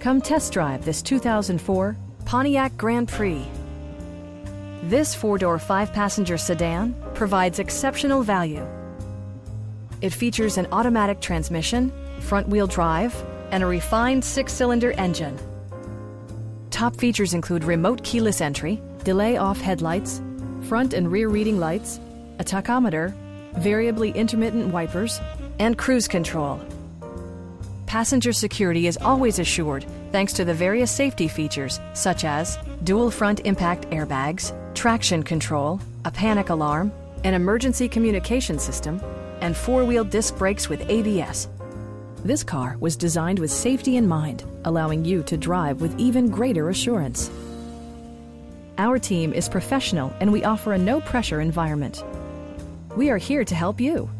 Come test drive this 2004 Pontiac Grand Prix. This four door, five passenger sedan provides exceptional value. It features an automatic transmission, front wheel drive, and a refined six cylinder engine. Top features include remote keyless entry, delay off headlights, front and rear reading lights, a tachometer, variably intermittent wipers, and cruise control. Passenger security is always assured thanks to the various safety features such as dual front impact airbags, traction control, a panic alarm, an emergency communication system, and four wheel disc brakes with ABS. This car was designed with safety in mind, allowing you to drive with even greater assurance. Our team is professional and we offer a no pressure environment. We are here to help you.